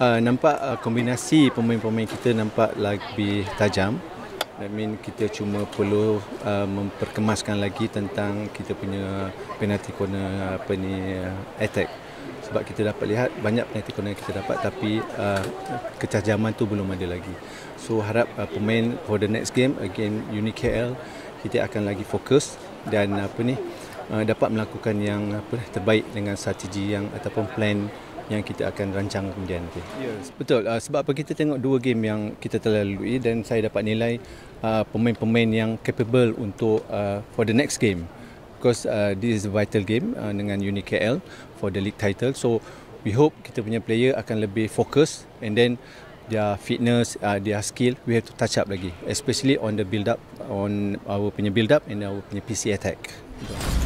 uh, nampak uh, kombinasi pemain-pemain kita nampak lebih tajam. I mean kita cuma perlu uh, memperkemaskan lagi tentang kita punya penalty corner apa ni uh, attack. Sebab kita dapat lihat banyak penalty corner kita dapat tapi uh, kecajaman tu belum ada lagi. So harap uh, pemain for the next game again UniKL kita akan lagi fokus dan apa ni uh, dapat melakukan yang apa terbaik dengan strategi yang ataupun plan yang kita akan rancang kemudian nanti. Yes. Betul. Uh, sebab apa kita tengok dua game yang kita telah lalui dan saya dapat nilai uh, pemain-pemain yang capable untuk uh, for the next game. Because uh, this is a vital game uh, dengan UniKL for the league title. So we hope kita punya player akan lebih fokus and then their fitness, uh, their skill, we have to touch up lagi. Especially on the build up, on our punya build up and our punya PC attack. Gitu.